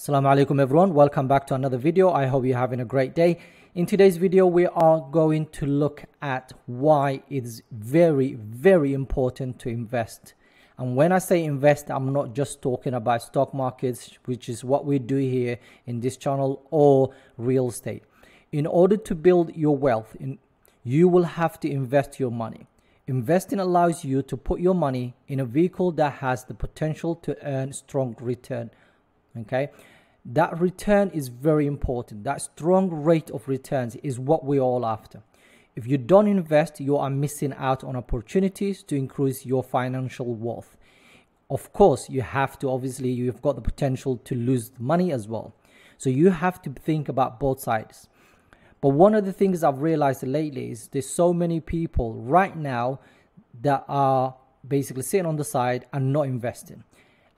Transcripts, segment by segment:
Assalamu alaikum everyone. Welcome back to another video. I hope you're having a great day. In today's video we are going to look at why it's very very important to invest. And when I say invest I'm not just talking about stock markets which is what we do here in this channel or real estate. In order to build your wealth you will have to invest your money. Investing allows you to put your money in a vehicle that has the potential to earn strong return okay that return is very important. That strong rate of returns is what we're all after. If you don't invest you are missing out on opportunities to increase your financial wealth. Of course you have to obviously you've got the potential to lose money as well. So you have to think about both sides. But one of the things i've realized lately is there's so many people right now that are basically sitting on the side and not investing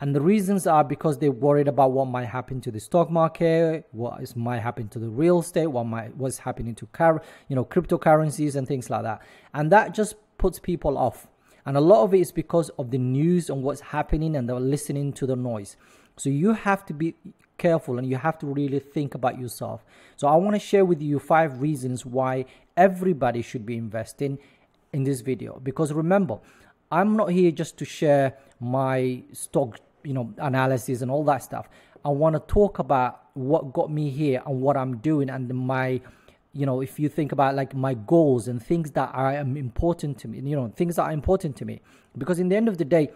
and the reasons are because they're worried about what might happen to the stock market, what is might happen to the real estate, what might what's happening to car, you know, cryptocurrencies and things like that. And that just puts people off. And a lot of it is because of the news and what's happening and they're listening to the noise. So you have to be careful and you have to really think about yourself. So I want to share with you five reasons why everybody should be investing in this video. Because remember, I'm not here just to share my stock you know analysis and all that stuff. I want to talk about what got me here and what i'm doing and my you know if you think about like my goals and things that are important to me you know things that are important to me. Because in the end of the day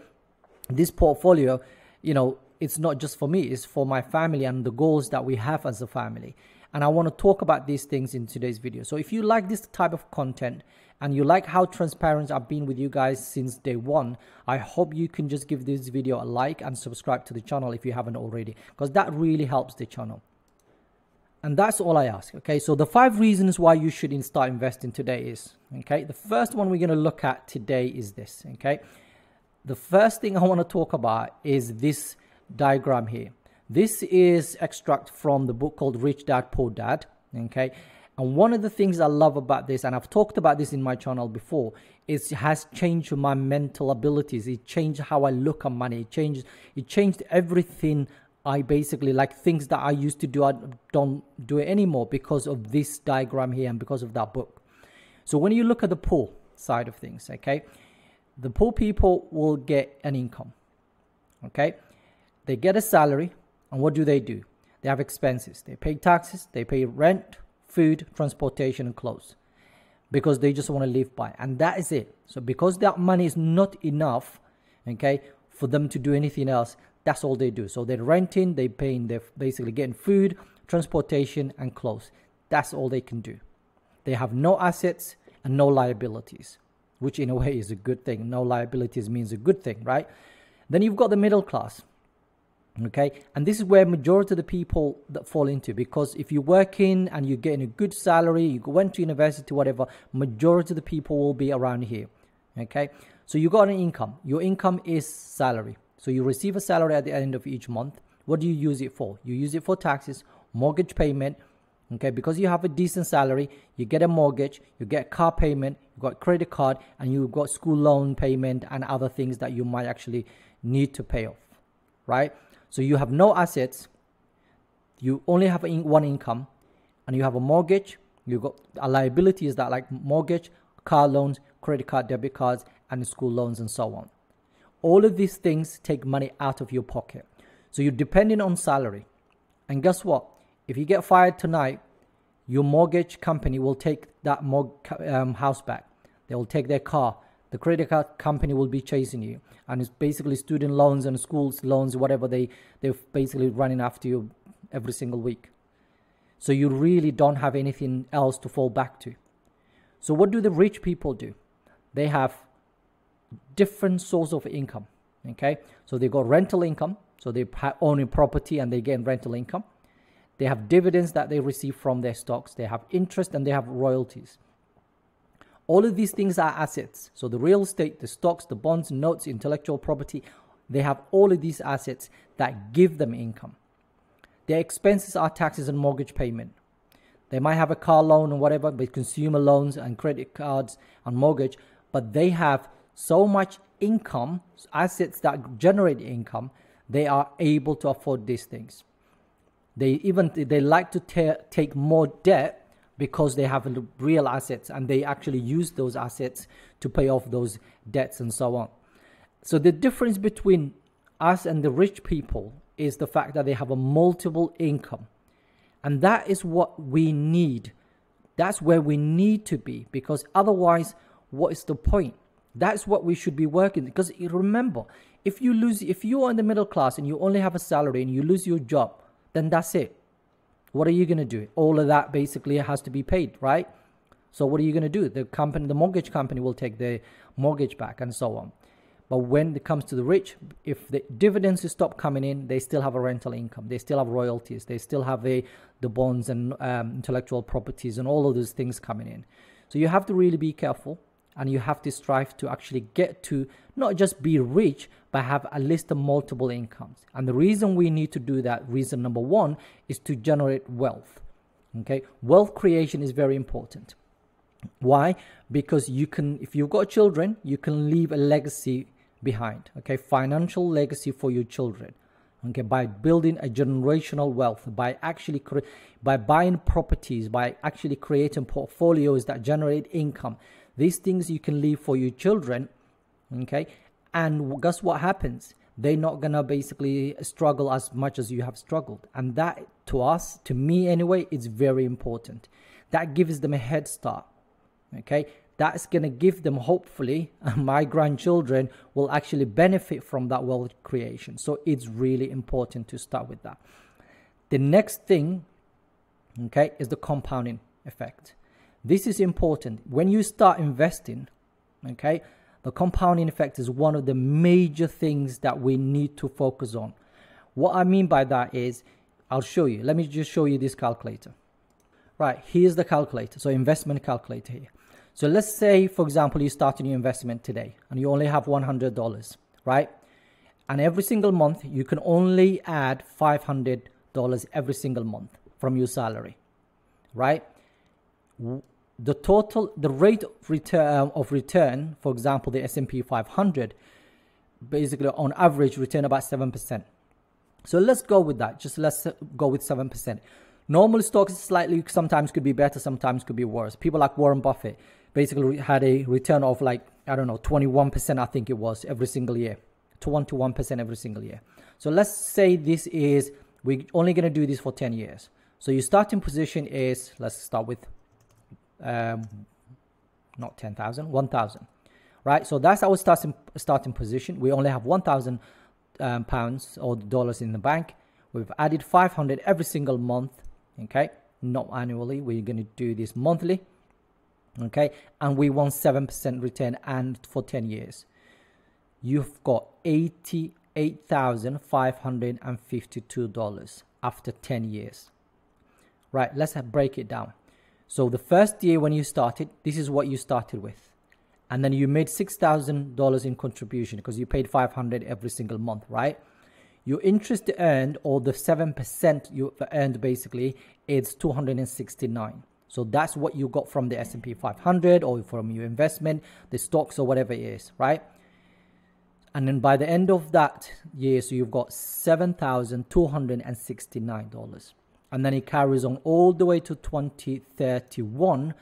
this portfolio you know it's not just for me it's for my family and the goals that we have as a family. And i want to talk about these things in today's video. So if you like this type of content and you like how transparent I've been with you guys since day one, I hope you can just give this video a like and subscribe to the channel if you haven't already, because that really helps the channel. And that's all I ask. Okay, so the five reasons why you should start investing today is okay. The first one we're going to look at today is this. Okay, the first thing I want to talk about is this diagram here. This is extract from the book called Rich Dad Poor Dad. Okay, and one of the things I love about this, and I've talked about this in my channel before, is it has changed my mental abilities. It changed how I look at money. It changed it changed everything I basically like things that I used to do, I don't do it anymore because of this diagram here and because of that book. So when you look at the poor side of things, okay, the poor people will get an income. Okay, they get a salary, and what do they do? They have expenses. They pay taxes, they pay rent, food, transportation, and clothes because they just want to live by. And that is it. So because that money is not enough, okay, for them to do anything else, that's all they do. So they're renting, they're paying, they're basically getting food, transportation, and clothes. That's all they can do. They have no assets and no liabilities, which in a way is a good thing. No liabilities means a good thing, right? Then you've got the middle class okay? And this is where majority of the people that fall into because if you're working and you're getting a good salary you went to university whatever majority of the people will be around here. Okay? So you got an income. Your income is salary. So you receive a salary at the end of each month. What do you use it for? You use it for taxes mortgage payment. Okay? Because you have a decent salary you get a mortgage you get car payment you got credit card and you've got school loan payment and other things that you might actually need to pay off. Right so you have no assets, you only have one income, and you have a mortgage. You got a liability is that like mortgage, car loans, credit card, debit cards, and school loans, and so on. All of these things take money out of your pocket. So you're depending on salary. And guess what? If you get fired tonight, your mortgage company will take that mor- um, house back. They will take their car, the credit card company will be chasing you. And it's basically student loans and schools loans whatever they they're basically running after you every single week. So you really don't have anything else to fall back to. So what do the rich people do? They have different source of income okay? So they got rental income so they own a property and they get rental income. They have dividends that they receive from their stocks. They have interest and they have royalties all of these things are assets. So the real estate, the stocks, the bonds, notes, intellectual property, they have all of these assets that give them income. Their expenses are taxes and mortgage payment. They might have a car loan or whatever, but consumer loans and credit cards and mortgage, but they have so much income, assets that generate income, they are able to afford these things. They even they like to ta- take more debt because they have real assets and they actually use those assets to pay off those debts and so on. So the difference between us and the rich people is the fact that they have a multiple income. And that is what we need. That's where we need to be because otherwise, what is the point? That's what we should be working because remember, if you lose if you are in the middle class and you only have a salary and you lose your job, then that's it. What are you going to do? All of that basically has to be paid, right? So what are you going to do? The company the mortgage company will take the mortgage back and so on. But when it comes to the rich, if the dividends stop coming in, they still have a rental income. They still have royalties. They still have the, the bonds and um, intellectual properties and all of those things coming in. So you have to really be careful and you have to strive to actually get to not just be rich, but have at least multiple incomes. And the reason we need to do that, reason number one, is to generate wealth. Okay, wealth creation is very important. Why? Because you can, if you've got children, you can leave a legacy behind. Okay, financial legacy for your children. Okay, by building a generational wealth, by actually by buying properties, by actually creating portfolios that generate income. These things you can leave for your children. Okay, and guess what happens? They're not gonna basically struggle as much as you have struggled, and that to us, to me anyway, is very important. That gives them a head start. Okay, that's to give them hopefully my grandchildren will actually benefit from that wealth creation so it's really important to start with that the next thing okay is the compounding effect this is important. When you start investing okay the compounding effect is one of the major things that we need to focus on. What i mean by that is i'll show you. Let me just show you this calculator. Right here's the calculator. So investment calculator here. So let's say, for example, you start a new investment today and you only have $100, right? And every single month, you can only add $500 every single month from your salary, right? The total, the rate of return, uh, of return for example, the S&P 500, basically on average return about 7%. So let's go with that. Just let's uh, go with 7%. Normal stocks slightly sometimes could be better, sometimes could be worse. People like Warren Buffett, basically had a return of like I don't know 21% I think it was every single year to 1 to 1% every single year so let's say this is we're only going to do this for 10 years so your starting position is let's start with um, not 10,000 1,000 right so that's our starting starting position. We only have 1,000 um, pounds or dollars in the bank. We've added 500 every single month okay? Not annually. We're going to do this monthly okay? And we want 7% return and for 10 years. You've got $88,552 after 10 years. Right let's break it down so the first year when you started this is what you started with and then you made $6,000 in contribution because you paid 500 every single month right your interest earned or the 7% you earned basically is 269 so that's what you got from the S&P 500 or from your investment, the stocks or whatever it is, right? And then by the end of that year, so you've got $7,269. And then it carries on all the way to 2031,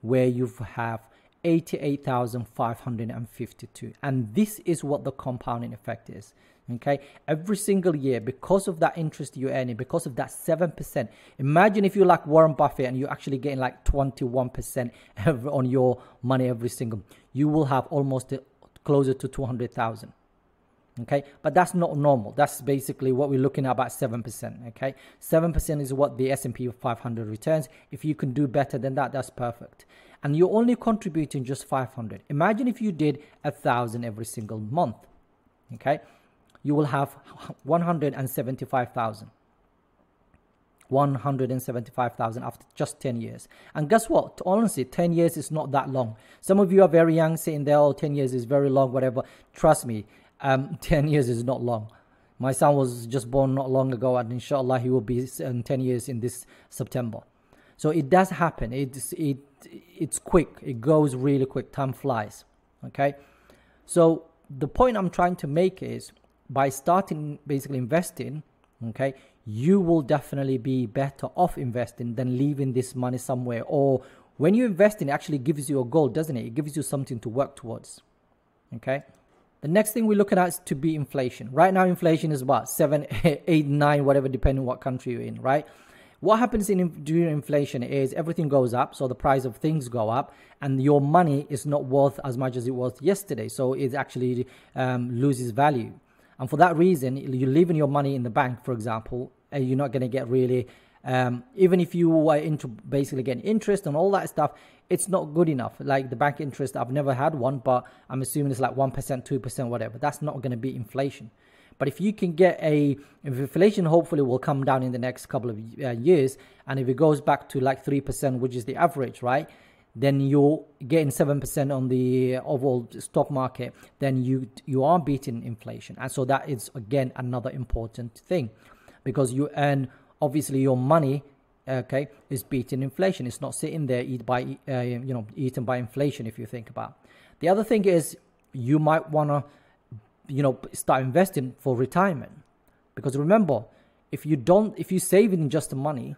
where you have 88,552. And this is what the compounding effect is okay every single year because of that interest you're earning because of that 7% imagine if you're like warren buffett and you're actually getting like 21% on your money every single you will have almost uh, closer to 200000 okay but that's not normal that's basically what we're looking at about 7% okay 7% is what the s&p 500 returns if you can do better than that that's perfect and you're only contributing just 500 imagine if you did a thousand every single month okay you will have 175,000. 175,000 after just 10 years. And guess what? Honestly, 10 years is not that long. Some of you are very young saying there, oh, 10 years is very long, whatever. Trust me, um, 10 years is not long. My son was just born not long ago, and inshallah, he will be in 10 years in this September. So it does happen. It's, it, it's quick. It goes really quick. Time flies. Okay? So the point I'm trying to make is by starting basically investing, okay, you will definitely be better off investing than leaving this money somewhere. Or when you invest in it, actually gives you a goal, doesn't it? It gives you something to work towards. Okay. The next thing we're looking at is to be inflation. Right now, inflation is about seven, eight, nine, whatever, depending on what country you're in, right? What happens in during inflation is everything goes up, so the price of things go up, and your money is not worth as much as it was yesterday, so it actually um, loses value. And for that reason, you're leaving your money in the bank, for example, and you're not going to get really um, even if you are into basically getting interest and all that stuff it's not good enough. Like the bank interest i've never had one but i'm assuming it's like 1% 2% whatever. That's not going to be inflation. But if you can get a if inflation hopefully will come down in the next couple of uh, years and if it goes back to like 3% which is the average right then you're getting 7% on the overall stock market then you you are beating inflation. And so that is again another important thing because you earn obviously your money okay is beating inflation. It's not sitting there eat by uh, you know eaten by inflation if you think about the other thing is you might want to you know start investing for retirement. Because remember if you don't if you save in just the money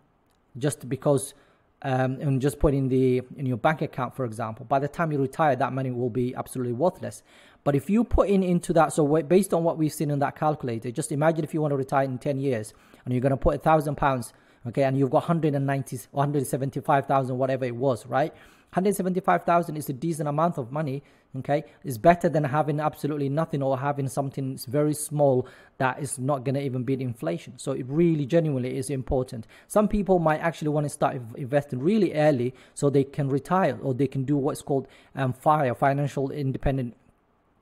just because um, and just put in the in your bank account for example by the time you retire that money will be absolutely worthless. But if you put in into that so based on what we've seen in that calculator just imagine if you want to retire in 10 years and you're going to put a thousand pounds okay and you've got 190 175,000 whatever it was right? 175,000 is a decent amount of money okay? It's better than having absolutely nothing or having something very small that is not going to even beat inflation. So it really genuinely is important. Some people might actually want to start investing really early so they can retire or they can do what's called um, fire financial independent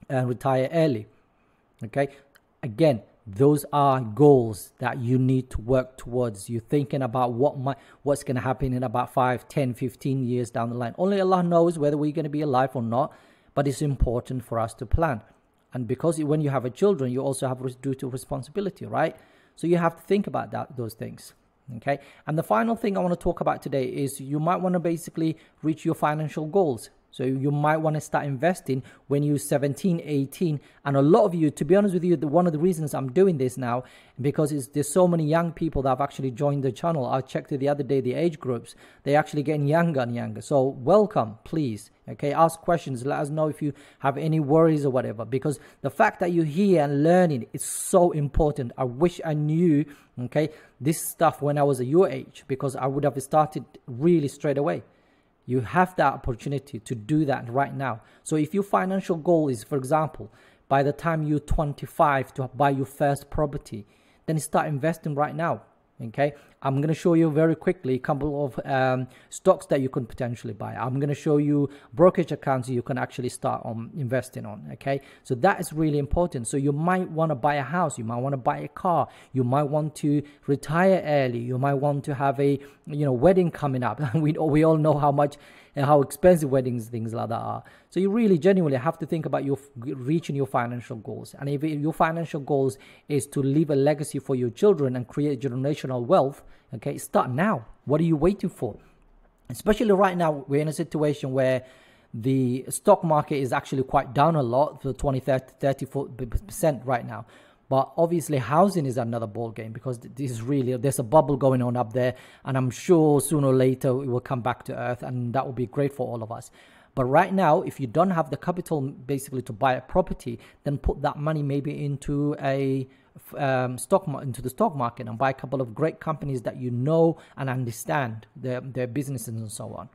and uh, retire early okay? Again those are goals that you need to work towards. You're thinking about what might what's going to happen in about 5 10 15 years down the line. Only allah knows whether we're going to be alive or not but it's important for us to plan. And because when you have a children you also have due to responsibility right? So you have to think about that those things okay? And the final thing i want to talk about today is you might want to basically reach your financial goals so you might want to start investing when you're 17, 18. And a lot of you, to be honest with you, the, one of the reasons I'm doing this now, because there's so many young people that have actually joined the channel. I checked the other day, the age groups, they're actually getting younger and younger. So welcome, please. Okay, ask questions. Let us know if you have any worries or whatever. Because the fact that you're here and learning is so important. I wish I knew, okay, this stuff when I was at your age, because I would have started really straight away. You have that opportunity to do that right now. So if your financial goal is, for example, by the time you're 25 to buy your first property, then start investing right now okay? I'm going to show you very quickly a couple of um, stocks that you can potentially buy. I'm going to show you brokerage accounts you can actually start on investing on okay? So that is really important. So you might want to buy a house you might want to buy a car you might want to retire early you might want to have a you know wedding coming up. We, we all know how much and how expensive weddings things like that are. So you really genuinely have to think about your reaching your financial goals. And if your financial goals is to leave a legacy for your children and create generational wealth okay start now. What are you waiting for? Especially right now we're in a situation where the stock market is actually quite down a lot for 20 30 30 percent right now but obviously, housing is another ball game because this is really there's a bubble going on up there, and I'm sure sooner or later it will come back to earth, and that will be great for all of us. But right now, if you don't have the capital basically to buy a property, then put that money maybe into a um, stock into the stock market and buy a couple of great companies that you know and understand their their businesses and so on.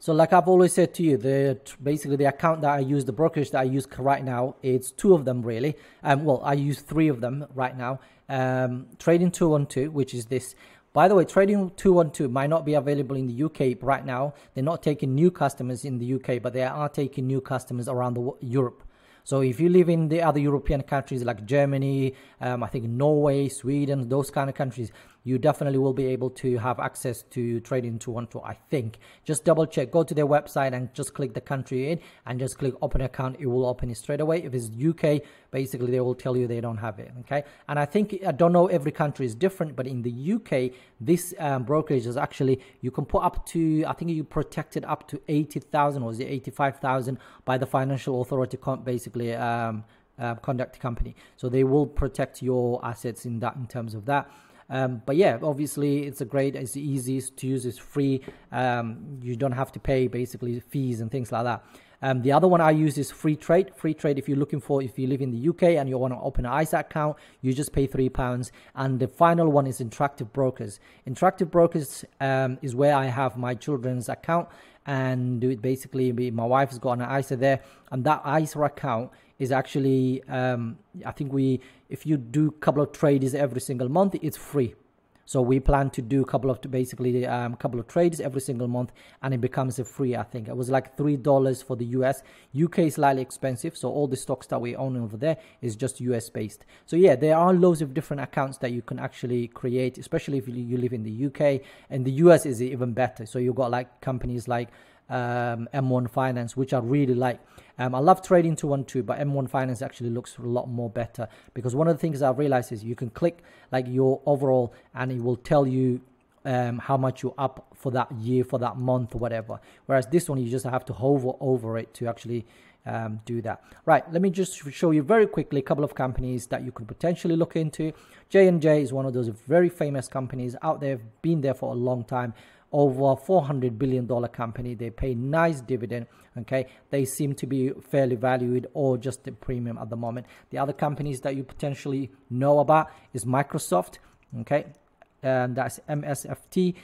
So like I've always said to you, the basically the account that I use, the brokerage that I use right now, it's two of them really. Um, well, I use three of them right now. Um, Trading 212, which is this. By the way, Trading 212 might not be available in the UK right now. They're not taking new customers in the UK, but they are taking new customers around the Europe. So if you live in the other European countries like Germany, um, I think Norway, Sweden, those kind of countries, you definitely will be able to have access to trading 212 i think. Just double check. Go to their website and just click the country in and just click open account. It will open it straight away. If it's uk basically they will tell you they don't have it okay? And i think i don't know every country is different but in the uk this um, brokerage is actually you can put up to i think you protected up to 80000 or is it 85000 by the financial authority basically um, uh, conduct company. So they will protect your assets in that in terms of that. Um, but yeah, obviously it's a great, it's easy to use, it's free. Um, you don't have to pay basically fees and things like that. Um, the other one I use is Freetrade. Free trade, if you're looking for, if you live in the UK and you want to open an ISA account, you just pay three pounds. And the final one is Interactive Brokers. Interactive Brokers um, is where I have my children's account, and do it basically my wife's got an ISA there, and that ISA account is actually, um, I think we, if you do a couple of trades every single month, it's free. So we plan to do a couple of basically a um, couple of trades every single month, and it becomes a free. I think it was like three dollars for the US. UK is slightly expensive, so all the stocks that we own over there is just US based. So yeah, there are loads of different accounts that you can actually create, especially if you live in the UK. And the US is even better. So you've got like companies like um, M1 Finance, which I really like. Um, I love trading 212, but M1 Finance actually looks a lot more better because one of the things I've realized is you can click like your overall and it will tell you um, how much you're up for that year, for that month, or whatever. Whereas this one, you just have to hover over it to actually um, do that. Right, let me just show you very quickly a couple of companies that you could potentially look into. J&J is one of those very famous companies out there, been there for a long time over 400 billion dollar company they pay nice dividend okay they seem to be fairly valued or just a premium at the moment the other companies that you potentially know about is microsoft okay and that's msft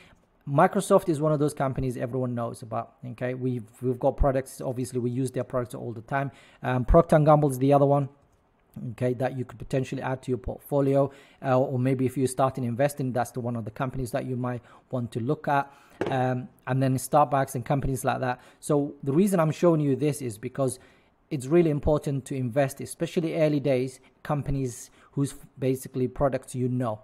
Microsoft is one of those companies everyone knows about. Okay, we've we've got products. Obviously, we use their products all the time. Um, Procter and Gamble is the other one okay that you could potentially add to your portfolio uh, or maybe if you're starting investing that's the one of the companies that you might want to look at um, and then starbucks and companies like that. So the reason i'm showing you this is because it's really important to invest especially early days companies whose basically products you know.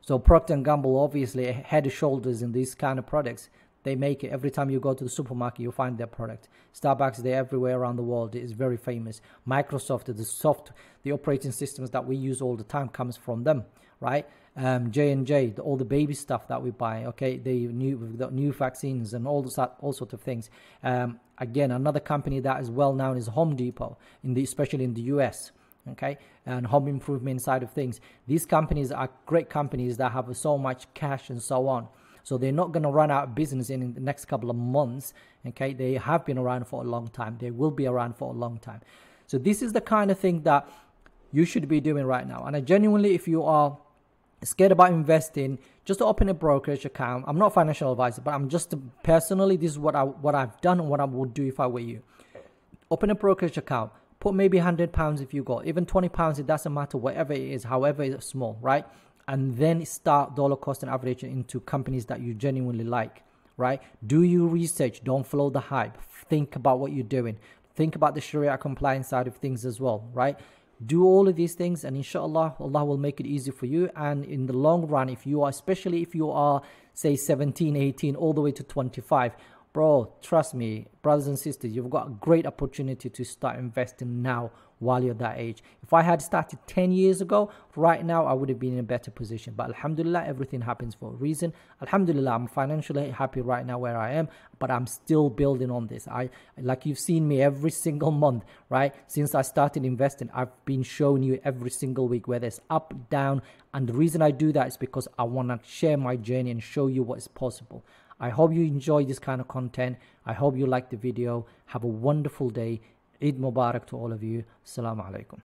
So procter and gamble obviously head and shoulders in these kind of products they make it every time you go to the supermarket you find their product starbucks they're everywhere around the world it is very famous microsoft the soft the operating systems that we use all the time comes from them right um, J and J, all the baby stuff that we buy. Okay, the new new vaccines and all those all sorts of things. Um, again, another company that is well known is Home Depot, in the especially in the U.S. Okay, and home improvement side of things. These companies are great companies that have so much cash and so on. So they're not going to run out of business in the next couple of months. Okay, they have been around for a long time. They will be around for a long time. So this is the kind of thing that you should be doing right now. And I genuinely, if you are scared about investing, just open a brokerage account. I'm not a financial advisor, but I'm just personally this is what I what I've done and what I would do if I were you. Open a brokerage account. Put maybe hundred pounds if you got, even twenty pounds. It doesn't matter, whatever it is, however it's small, right? And then start dollar cost and averaging into companies that you genuinely like right? Do your research. Don't follow the hype. Think about what you're doing. Think about the sharia compliance side of things as well right? Do all of these things and inshallah allah will make it easy for you. And in the long run if you are especially if you are say 17 18 all the way to 25 bro trust me brothers and sisters you've got a great opportunity to start investing now while you're that age. If I had started 10 years ago, right now I would have been in a better position. But Alhamdulillah, everything happens for a reason. Alhamdulillah, I'm financially happy right now where I am, but I'm still building on this. I like you've seen me every single month, right? Since I started investing, I've been showing you every single week whether it's up, down, and the reason I do that is because I want to share my journey and show you what is possible. I hope you enjoy this kind of content. I hope you like the video. Have a wonderful day. Eid Mubarak to all of you. Assalamu alaikum.